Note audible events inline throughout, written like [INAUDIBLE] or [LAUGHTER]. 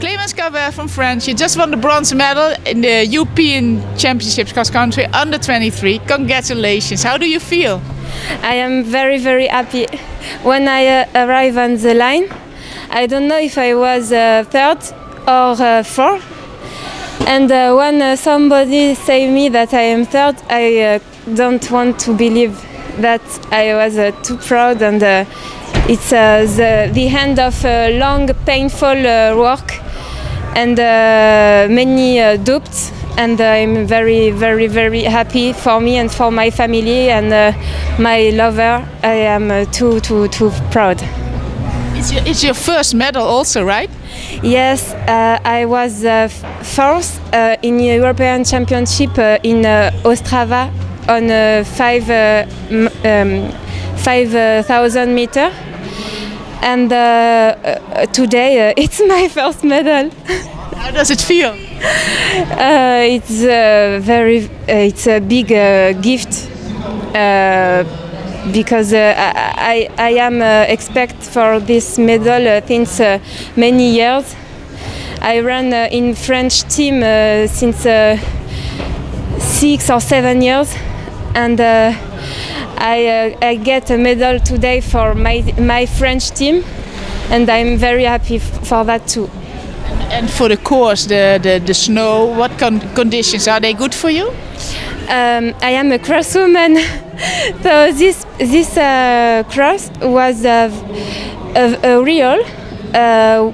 Clémence Calvin from France, you just won the bronze medal in the European Championships cross country under 23. Congratulations. How do you feel? I am very, very happy. When I uh, on the line, I don't know if I was uh, third or uh, fourth. And uh, when uh, somebody say me that I am third, I uh, don't want to believe that I was uh, too proud and it's uh, the, the end of a long, painful uh, work and uh, many uh, doubts. And I'm very, very, very happy for me and for my family and uh, my lover. I am uh, too, too, too proud. It's your, it's your first medal, also, right? Yes, uh, I was uh, f- fourth uh, in European Championship uh, in uh, Ostrava on uh, five uh, um, five uh, meter, and uh, uh, today uh, [LAUGHS] it's my first medal. How does it feel? Uh, it's very, uh, it's a big uh, gift uh, because uh, I, I am uh, expect for this medal uh, since uh, many years. I run uh, in French team uh, since uh, six or seven years, and uh, I uh, I get a medal today for my my French team, and I'm very happy for that too. And for the course, the, the, the snow, what con- conditions are they good for you? um, I am a crosswoman. [LAUGHS] so this this uh, cross was uh, a, a real. Uh,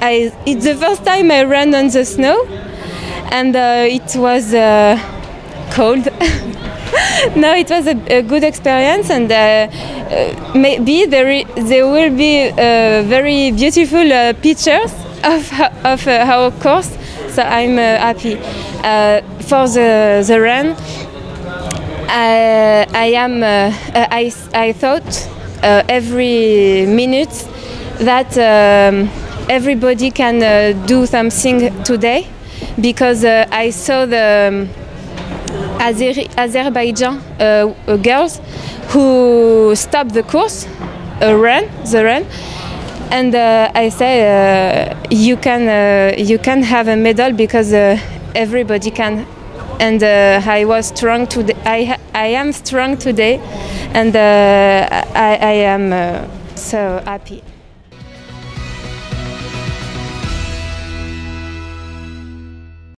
I, it's the first time I ran on the snow, and uh, it was uh, cold. [LAUGHS] [LAUGHS] no, it was a, a good experience, and uh, uh, maybe there i- there will be uh, very beautiful uh, pictures of [LAUGHS] of our course. So I'm happy for the the run. Uh, I am. I I thought every minute that um, everybody can uh, do something today because uh, I saw the Azeri- Azerbaijan uh, uh, girls who stopped the course, uh, run the run, and uh, I say uh, you can uh, you can have a medal because everybody can. And I was strong today. I I am strong today, and I, I am so happy.